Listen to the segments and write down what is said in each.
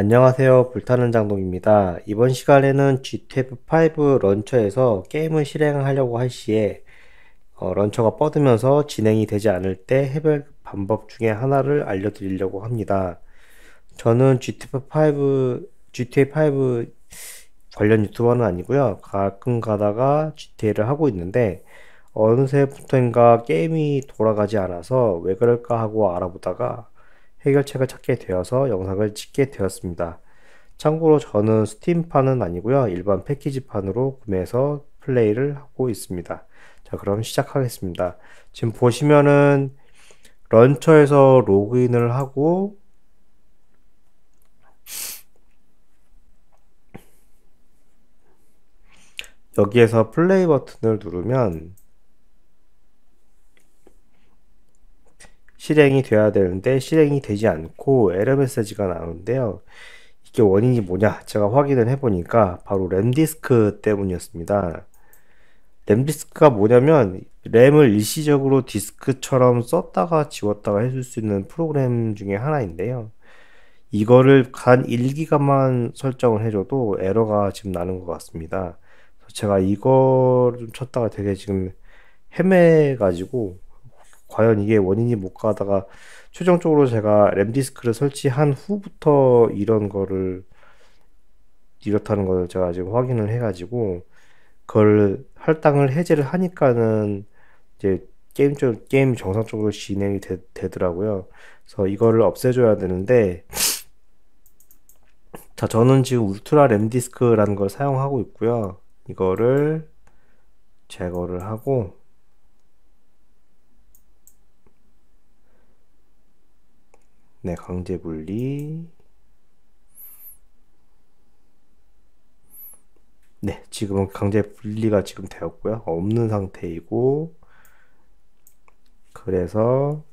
안녕하세요. 불타는 장동입니다. 이번 시간에는 GTF5 런처에서 게임을 실행하려고 할 시에 어, 런처가 뻗으면서 진행이 되지 않을 때 해결 방법 중에 하나를 알려드리려고 합니다. 저는 GTF5, GTA5 관련 유튜버는 아니고요. 가끔 가다가 GTA를 하고 있는데 어느새부터인가 게임이 돌아가지 않아서 왜 그럴까 하고 알아보다가 해결책을 찾게 되어서 영상을 찍게 되었습니다. 참고로 저는 스팀판은 아니고요. 일반 패키지판으로 구매해서 플레이를 하고 있습니다. 자, 그럼 시작하겠습니다. 지금 보시면은 런처에서 로그인을 하고 여기에서 플레이 버튼을 누르면 실행이 돼야 되는데 실행이 되지 않고 에러 메시지가 나오는데요. 이게 원인이 뭐냐? 제가 확인을 해보니까 바로 램디스크 때문이었습니다. 램디스크가 뭐냐면 램을 일시적으로 디스크처럼 썼다가 지웠다가 해줄 수 있는 프로그램 중에 하나인데요. 이거를 간 1기가만 설정을 해줘도 에러가 지금 나는 것 같습니다. 제가 이거를 쳤다가 되게 지금 헤매가지고 과연 이게 원인이 못 가다가 최종적으로 제가 램디스크를 설치한 후부터 이런 거를 이렇다는 걸 제가 지금 확인을 해가지고 그걸 할당을 해제를 하니까는 이제 게임 쪽 게임 정상적으로 진행이 되, 더라고요 그래서 이거를 없애줘야 되는데 자 저는 지금 울트라 램 디스크라는 걸 사용하고 있고요. 이거를 제거를 하고 네, 강제 분리. 네, 지금은 강제 분리가 지금 되었고요. 없는 상태이고, 그래서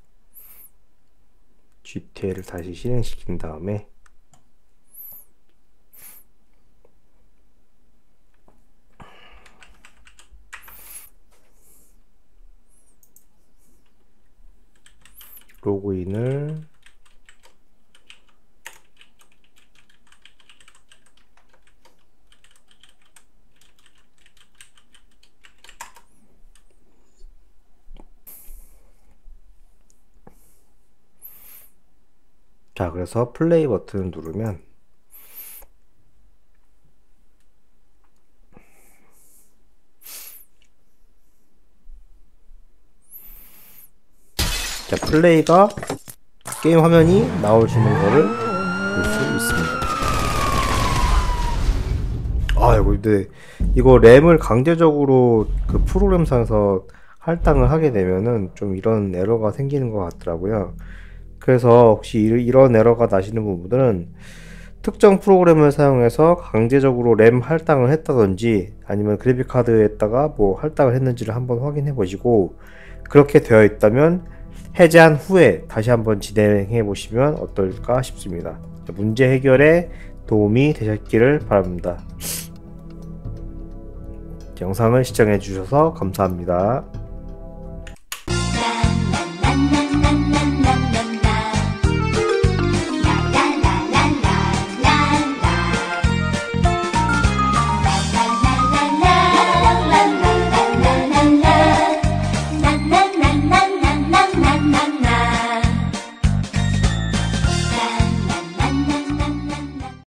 GTA를 다시 실행시킨 다음에 로그인을 자, 그래서 플레이 버튼을 누르면 자, 플레이가 게임 화면이 나오시는 거를 볼 수 있습니다. 아, 이거 근데 이거 램을 강제적으로 그 프로그램상에서 할당을 하게 되면은 좀 이런 에러가 생기는 것 같더라고요. 그래서 혹시 이런 에러가 나시는 부분들은 특정 프로그램을 사용해서 강제적으로 램 할당을 했다든지 아니면 그래픽카드에다가 뭐 할당을 했는지를 한번 확인해 보시고 그렇게 되어 있다면 해제한 후에 다시 한번 진행해 보시면 어떨까 싶습니다. 문제 해결에 도움이 되셨기를 바랍니다. 영상을 시청해 주셔서 감사합니다.